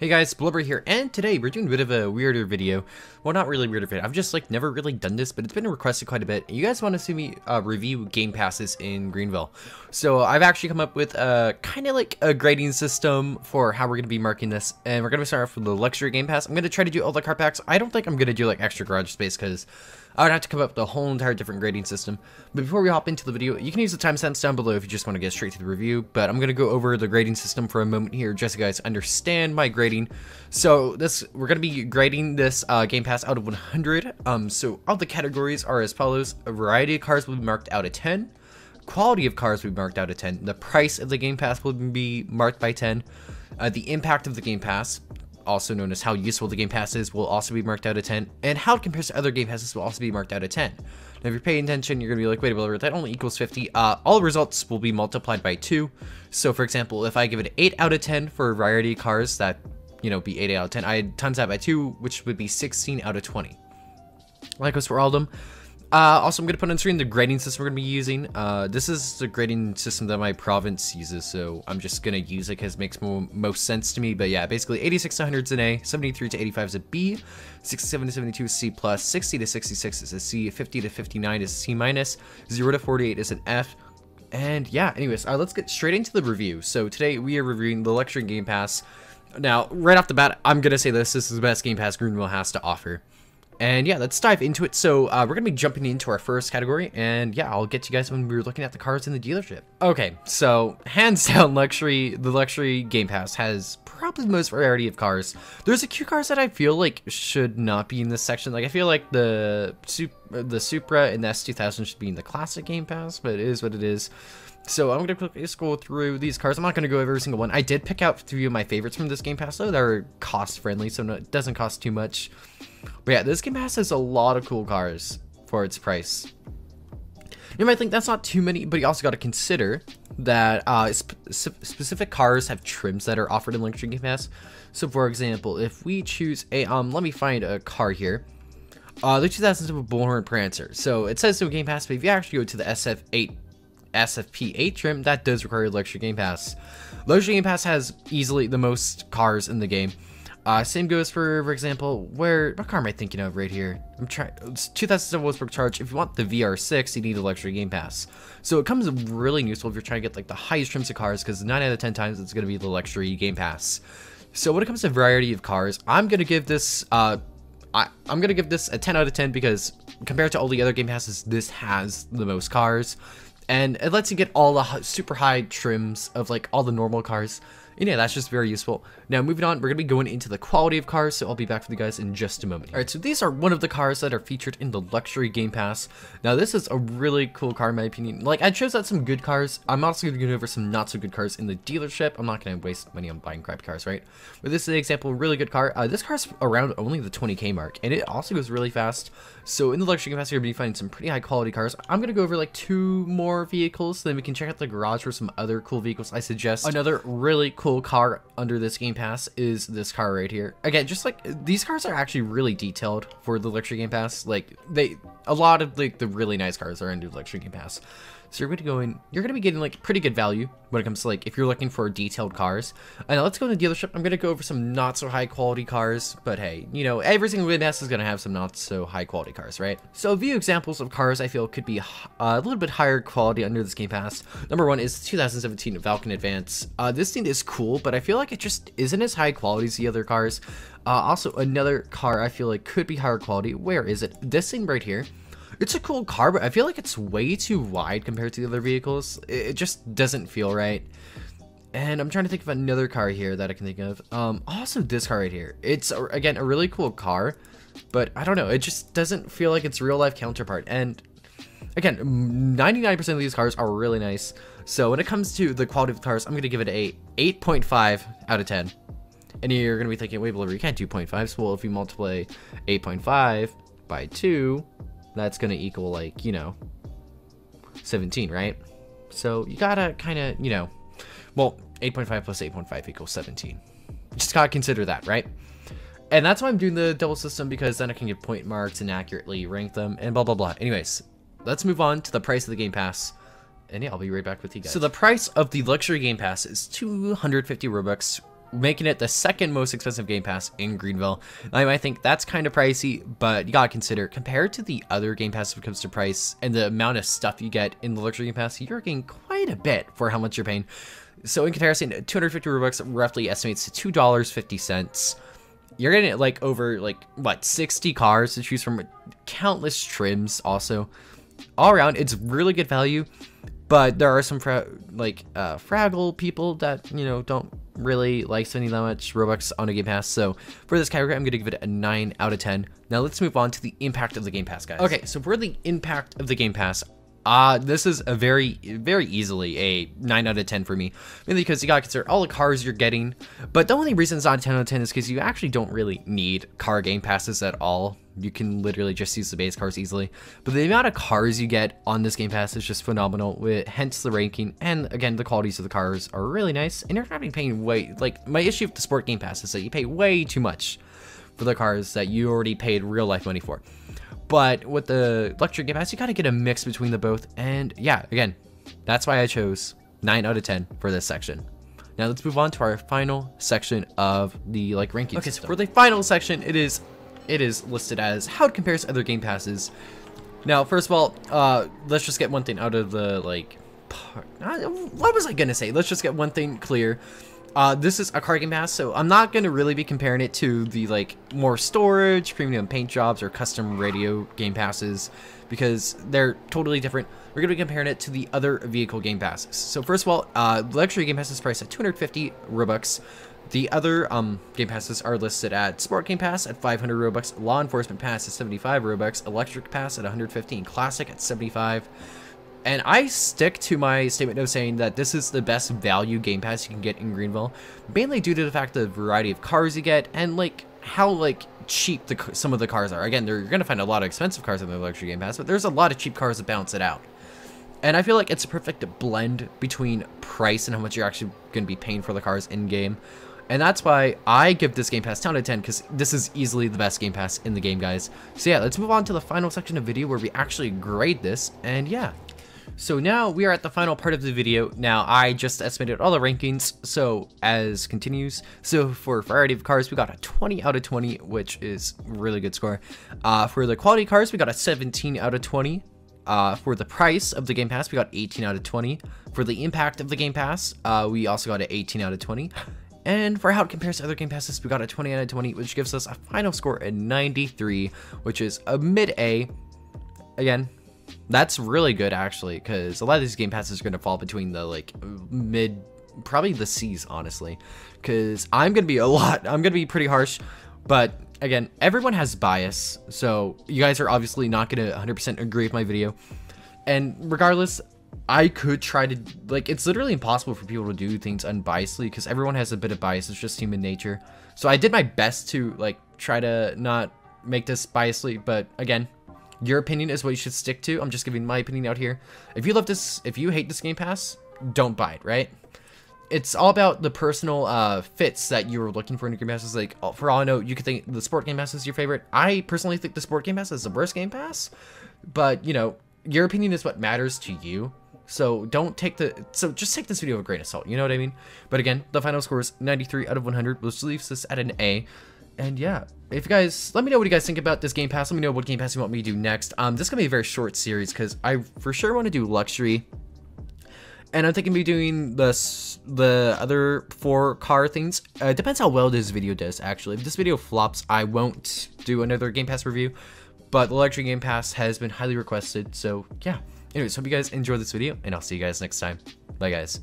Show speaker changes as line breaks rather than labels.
Hey guys, Blubber here, and today we're doing a bit of a weirder video. Well, not really weirder video, I've just like never really done this, but it's been requested quite a bit. You guys want to see me uh, review game passes in Greenville. So I've actually come up with a kind of like a grading system for how we're going to be marking this, and we're going to start off with the luxury game pass. I'm going to try to do all the car packs. I don't think I'm going to do like extra garage space because I would have to come up with a whole entire different grading system. But before we hop into the video, you can use the timestamps down below if you just want to get straight to the review. But I'm going to go over the grading system for a moment here just so you guys understand my grading. So this we're going to be grading this uh, Game Pass out of 100. Um, so all the categories are as follows. A variety of cars will be marked out of 10. Quality of cars will be marked out of 10. The price of the Game Pass will be marked by 10. Uh, the impact of the Game Pass, also known as how useful the Game Pass is, will also be marked out of 10, and how it compares to other Game Passes will also be marked out of 10. Now, if you're paying attention, you're going to be like, wait a minute, that only equals 50. Uh, all results will be multiplied by 2. So, for example, if I give it 8 out of 10 for variety cars, that, you know, be 8 out of 10, I times that by 2, which would be 16 out of 20. Like goes for all of them. Uh, also, I'm going to put on screen the grading system we're going to be using. Uh, this is the grading system that my province uses, so I'm just going to use it because it makes mo most sense to me. But yeah, basically 86 to 100 is an A, 73 to 85 is a B, 67 to 72 is C+, plus, 60 to 66 is a C, 50 to 59 is C-, minus, 0 to 48 is an F, and yeah, anyways, uh, let's get straight into the review. So today we are reviewing the Luxury Game Pass. Now, right off the bat, I'm going to say this, this is the best Game Pass Greenville has to offer. And yeah, let's dive into it. So uh, we're going to be jumping into our first category. And yeah, I'll get you guys when we're looking at the cars in the dealership. Okay, so hands down luxury, the luxury Game Pass has probably the most variety of cars. There's a few cars that I feel like should not be in this section. Like I feel like the, the Supra and the S2000 should be in the classic Game Pass, but it is what it is. So I'm going to quickly scroll through these cars. I'm not going to go over every single one. I did pick out three of my favorites from this Game Pass, though. They're cost friendly, so no, it doesn't cost too much. But yeah, this Game Pass has a lot of cool cars for its price. You might think that's not too many, but you also got to consider that uh, sp specific cars have trims that are offered in Luxury Game Pass. So for example, if we choose a, um, let me find a car here. Uh, the 2007 Bullhorn Prancer. So it says no Game Pass, but if you actually go to the SF8 SFP8 trim, that does require a Luxury Game Pass. Luxury Game Pass has easily the most cars in the game. Uh, same goes for, for example, where, what car am I thinking of right here? I'm trying, 2007 Wolfsburg Charge. If you want the VR6, you need a Luxury Game Pass. So it comes really useful if you're trying to get like the highest trims of cars, because 9 out of 10 times it's going to be the Luxury Game Pass. So when it comes to variety of cars, I'm going to give this, uh, I, I'm going to give this a 10 out of 10 because compared to all the other Game Passes, this has the most cars and it lets you get all the super high trims of like all the normal cars and yeah, that's just very useful. Now, moving on, we're to be going into the quality of cars, so I'll be back with you guys in just a moment. All right, so these are one of the cars that are featured in the Luxury Game Pass. Now, this is a really cool car in my opinion. Like, I chose out some good cars. I'm also to go over some not so good cars in the dealership. I'm not to waste money on buying crap cars, right? But this is an example, really good car. Uh, this car's around only the 20k mark, and it also goes really fast. So in the Luxury Game Pass, you're to be finding some pretty high quality cars. I'm to go over like two more vehicles, so then we can check out the garage for some other cool vehicles I suggest. Another really cool car under this Game Pass is this car right here. Again, just like these cars are actually really detailed for the Luxury Game Pass. Like they, a lot of like the really nice cars are into Luxury Game Pass. So you're going to go in, you're going to be getting like pretty good value when it comes to like, if you're looking for detailed cars. And now let's go to the dealership. I'm going to go over some not so high quality cars, but hey, you know, every single Winmass is going to have some not so high quality cars, right? So a few examples of cars I feel could be uh, a little bit higher quality under this Game Pass. Number one is 2017 Falcon Advance. Uh, this thing is cool, but I feel like it just isn't as high quality as the other cars. Uh, also, another car I feel like could be higher quality. Where is it? This thing right here. It's a cool car, but I feel like it's way too wide compared to the other vehicles. It just doesn't feel right. And I'm trying to think of another car here that I can think of. Um, also this car right here. It's, again, a really cool car, but I don't know. It just doesn't feel like its real life counterpart. And again, 99% of these cars are really nice. So when it comes to the quality of the cars, I'm going to give it a 8.5 out of 10. And you're going to be thinking, wait, well, you can't do 0.5. So well, if you multiply 8.5 by 2, that's going to equal like, you know, 17, right? So you gotta kind of, you know, well, 8.5 plus 8.5 equals 17. Just gotta consider that, right? And that's why I'm doing the double system because then I can get point marks and accurately rank them and blah, blah, blah. Anyways, let's move on to the price of the Game Pass. And yeah, I'll be right back with you guys. So the price of the Luxury Game Pass is 250 Robux, making it the second most expensive Game Pass in Greenville. Um, I might think that's kind of pricey, but you gotta consider compared to the other Game Pass when it comes to price and the amount of stuff you get in the luxury Game Pass, you're getting quite a bit for how much you're paying. So in comparison, 250 Robux roughly estimates to two dollars fifty cents. You're getting like over like what 60 cars to choose from, countless trims also. All around, it's really good value. But there are some like uh, fraggle people that you know don't really like spending that much Robux on a Game Pass. So for this category, I'm going to give it a 9 out of 10. Now let's move on to the impact of the Game Pass, guys. Okay, so for the impact of the Game Pass, uh, this is a very, very easily a 9 out of 10 for me. Mainly because you gotta consider all the cars you're getting. But the only reason it's not a 10 out of 10 is because you actually don't really need car game passes at all. You can literally just use the base cars easily. But the amount of cars you get on this game pass is just phenomenal, with, hence the ranking. And again, the qualities of the cars are really nice. And you're not even paying way, like, my issue with the sport game pass is that you pay way too much for the cars that you already paid real life money for. But with the luxury game pass, you gotta get a mix between the both. And yeah, again, that's why I chose 9 out of 10 for this section. Now let's move on to our final section of the like ranking. Okay, system. so for the final section, it is it is listed as how it compares to other game passes. Now, first of all, uh, let's just get one thing out of the like. Part. What was I gonna say? Let's just get one thing clear. Uh, this is a car game pass, so I'm not going to really be comparing it to the like more storage, premium paint jobs, or custom radio game passes because they're totally different. We're going to be comparing it to the other vehicle game passes. So first of all, uh, luxury game pass is priced at 250 Robux. The other um, game passes are listed at Sport Game Pass at 500 Robux, Law Enforcement Pass at 75 Robux, Electric Pass at 115, Classic at 75. And I stick to my statement of saying that this is the best value Game Pass you can get in Greenville, mainly due to the fact the variety of cars you get and like how like cheap the some of the cars are. Again, you're gonna find a lot of expensive cars in the luxury Game Pass, but there's a lot of cheap cars to balance it out. And I feel like it's a perfect blend between price and how much you're actually gonna be paying for the cars in game. And that's why I give this Game Pass 10 out of 10, because this is easily the best Game Pass in the game, guys. So yeah, let's move on to the final section of video where we actually grade this, and yeah, so now we are at the final part of the video. Now I just estimated all the rankings, so as continues. So for variety of cars, we got a 20 out of 20, which is really good score. Uh, for the quality cars, we got a 17 out of 20. Uh, for the price of the Game Pass, we got 18 out of 20. For the impact of the Game Pass, uh, we also got an 18 out of 20. And for how it compares to other Game Passes, we got a 20 out of 20, which gives us a final score of 93, which is a mid-A. Again, that's really good actually, because a lot of these game passes are going to fall between the like mid, probably the C's honestly, because I'm going to be a lot, I'm going to be pretty harsh, but again, everyone has bias, so you guys are obviously not going to 100% agree with my video, and regardless, I could try to, like, it's literally impossible for people to do things unbiasedly, because everyone has a bit of bias, it's just human nature, so I did my best to, like, try to not make this biasly, but again, your opinion is what you should stick to. I'm just giving my opinion out here. If you love this, if you hate this Game Pass, don't buy it, right? It's all about the personal uh, fits that you were looking for in your Game Pass. like, oh, for all I know, you could think the Sport Game Pass is your favorite. I personally think the Sport Game Pass is the worst Game Pass. But, you know, your opinion is what matters to you. So don't take the, so just take this video with a grain of salt, you know what I mean? But again, the final score is 93 out of 100, which leaves this at an A. And yeah, if you guys, let me know what you guys think about this Game Pass. Let me know what Game Pass you want me to do next. Um, this is gonna be a very short series because I for sure want to do luxury, and I'm thinking of doing the the other four car things. Uh, depends how well this video does. Actually, if this video flops, I won't do another Game Pass review. But the luxury Game Pass has been highly requested, so yeah. Anyways, hope you guys enjoyed this video, and I'll see you guys next time. Bye, guys.